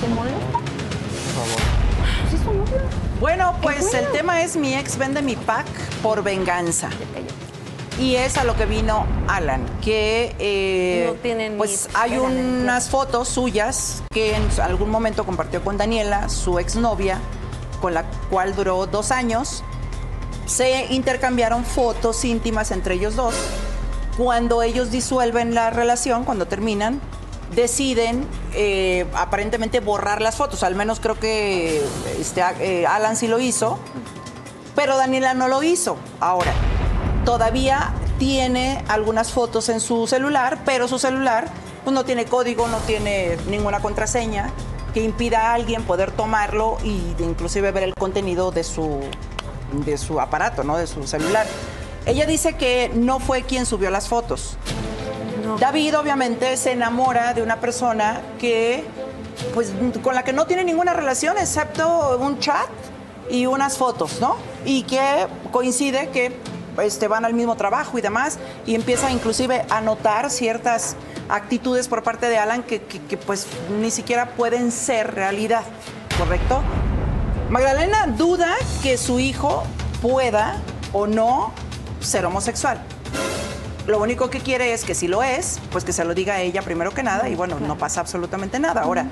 ¿Te molesta? Por favor. Es su novio. Bueno, pues bueno. el tema es mi ex vende mi pack por venganza. Y es a lo que vino Alan, que eh, No pues hay unas fotos suyas que en algún momento compartió con Daniela, su exnovia, con la cual duró dos años. Se intercambiaron fotos íntimas entre ellos dos. Cuando ellos disuelven la relación, cuando terminan, deciden eh, aparentemente borrar las fotos. Al menos creo que este, eh, Alan sí lo hizo, pero Daniela no lo hizo. Ahora, todavía tiene algunas fotos en su celular, pero su celular pues, no tiene código, no tiene ninguna contraseña que impida a alguien poder tomarlo y de inclusive ver el contenido de su, de su aparato, ¿no? de su celular. Ella dice que no fue quien subió las fotos. David obviamente se enamora de una persona que pues con la que no tiene ninguna relación excepto un chat y unas fotos, ¿no? Y que coincide que este, van al mismo trabajo y demás y empieza inclusive a notar ciertas actitudes por parte de Alan que, que- que, pues ni siquiera pueden ser realidad, ¿correcto? Magdalena duda que su hijo pueda o no ser homosexual. Lo único que quiere es que si lo es, pues que se lo diga a ella primero que nada y bueno, no pasa absolutamente nada. Ahora,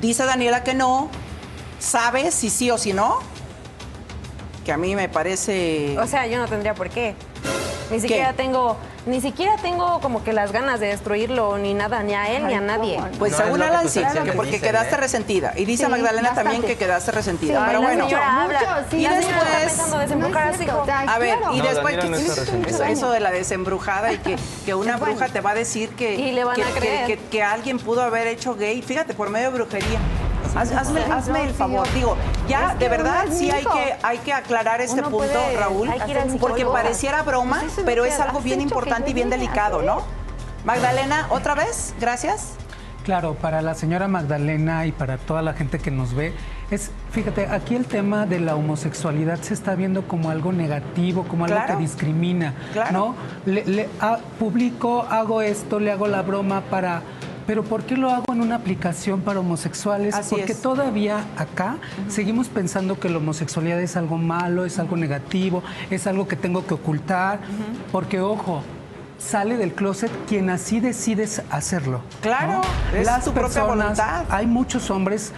dice Daniela que no, sabe si sí o si no, que a mí me parece... O sea, yo no tendría por qué. Ni siquiera tengo, ni siquiera tengo como que las ganas de destruirlo ni nada, ni a él ni a nadie. Pues No, según Alan sí, que porque dicen, quedaste ¿eh? resentida. Y dice Sí, Magdalena también que quedaste resentida. Sí, Pero bueno, habla. mucho, sí, y después- No a su cierto, hijo. o sea, A ver, claro. y después no que- eso, eso de la desembrujada y que, que una bruja te va a decir que, Y le van que, a que- creer. que- que alguien pudo haber hecho gay, fíjate, por medio de brujería. Haz- hazme, hazme el favor, digo, ya Es de verdad sí hay que, hay que aclarar este Uno punto, puede- Raúl, porque pareciera broma, Pues es pero es algo bien importante y bien delicado, hacer. ¿no? Magdalena, otra vez, gracias. Claro, para la señora Magdalena y para toda la gente que nos ve, es, fíjate, aquí el tema de la homosexualidad se está viendo como algo negativo, como algo Claro. que discrimina, Claro. ¿no? Le, le- ah, publico, hago esto, le hago la broma para... Pero ¿por qué lo hago en una aplicación para homosexuales? Así Porque es. todavía acá seguimos pensando que la homosexualidad es algo malo, es algo negativo, es algo que tengo que ocultar. Porque, ojo, sale del closet quien así decides hacerlo. Claro, es tu propia voluntad. Hay muchos hombres,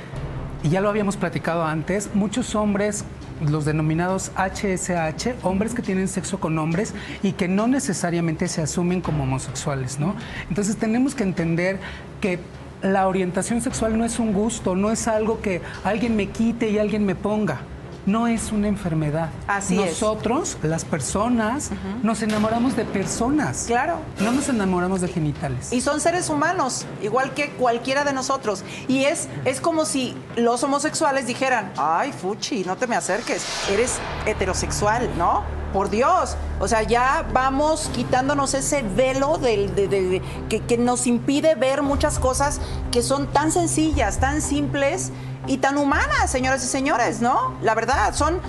y ya lo habíamos platicado antes, muchos hombres, los denominados HSH, hombres que tienen sexo con hombres y que no necesariamente se asumen como homosexuales, ¿no? Entonces tenemos que entender que la orientación sexual no es un gusto, no es algo que alguien me quite y alguien me ponga. No es una enfermedad. Así es. Nosotros, las personas, nos enamoramos de personas. Claro. No nos enamoramos de genitales. Y son seres humanos, igual que cualquiera de nosotros. Y es, es como si los homosexuales dijeran, ay, Fuchi, no te me acerques, eres heterosexual, ¿no? Por Dios. O sea, ya vamos quitándonos ese velo del- de- de- de- que, que nos impide ver muchas cosas que son tan sencillas, tan simples y tan humanas, señoras y señores, ¿no? La verdad, son...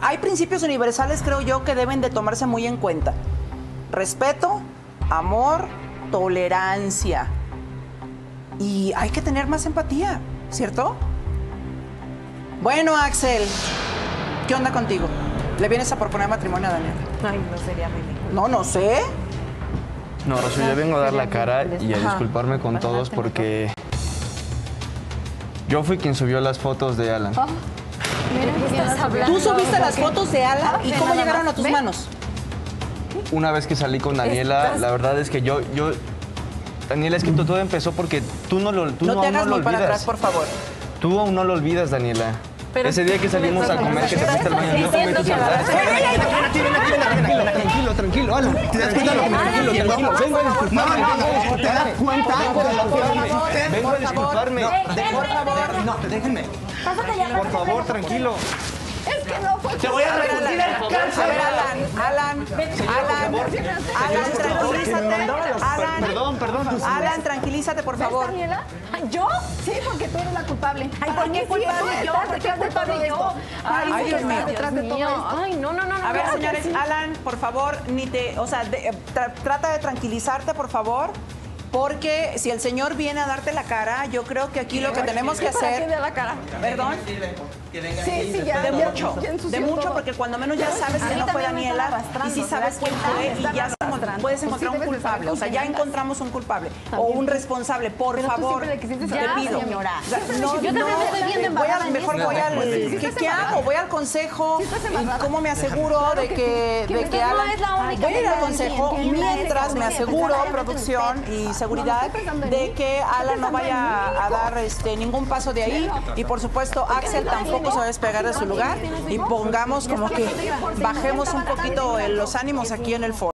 Hay principios universales, creo yo, que deben de tomarse muy en cuenta. Respeto, amor, tolerancia. Y hay que tener más empatía, ¿cierto? Bueno, Axel, ¿qué onda contigo? ¿Le vienes a proponer matrimonio a Daniel? Ay, no sería ridículo. No, no sé. No, Rocío, yo vengo a dar la cara y a disculparme con todos porque yo fui quien subió las fotos de Alan. ¿Tú subiste las fotos de Alan y cómo llegaron más, a tus ve. manos? Una vez que salí con Daniela, la verdad es que yo, yo, Daniela, es que to- todo empezó porque tú no lo, tú No no, te aún no muy para olvidas. atrás, por favor. Tú aún no lo olvidas, Daniela. Pero Ese día que salimos a comer, que te fuiste al baño, no Diciendo tu que celular. Tranquilo, Alan. ¿Te das cuenta de lo que tranquilo, tranquilo? Vengo a disculparme. ¿Te das cuenta de lo que Vengo a disculparme. Por favor. No, déjenme. Por favor, tranquilo. Es que no fue Te voy a reducir el A ver, cáncer. Alan, Alan, Alan, Alan, tranquilízate. Alan, Perdón. Alan, tranquilízate, por ¿Ves, favor. Daniela? ¿Yo? Sí, porque tú eres la culpable. Ay, ¿por qué culpable yo? ¿Por qué detrás de culpable todo yo? Ay, Ay, Dios mío. detrás de todo esto. Ay, no, no, no, no. A ver, señores, sí. Alan, por favor, ni te, o sea, de- tra- trata de tranquilizarte, por favor. Porque si el señor viene a darte la cara, yo creo que aquí lo que tenemos que ¿Para qué hacer... de la cara? Perdón. Sí, sí, ya. De ya- mucho, ya de mucho, todo. porque cuando menos ya sabes que no fue Daniela y sí ¿se sabes quién fue y ya puedes Pues sí encontrar un culpable, o sea, ya encontramos un culpable o un responsable, por Pero favor, le quisiste te saber, pido. señora. O sea, Yo no, también no, estoy bien voy a, en mejor voy al, ¿qué, hago? Voy al consejo y cómo me aseguro Claro de que que, de Que que no Alan, es la única voy a ir que al consejo que mientras me aseguro, que producción y No, seguridad no de que Alan no vaya a dar este ningún paso de ahí y por supuesto Axel tampoco se va a despegar de su lugar y pongamos como que bajemos un poquito los ánimos aquí en el foro.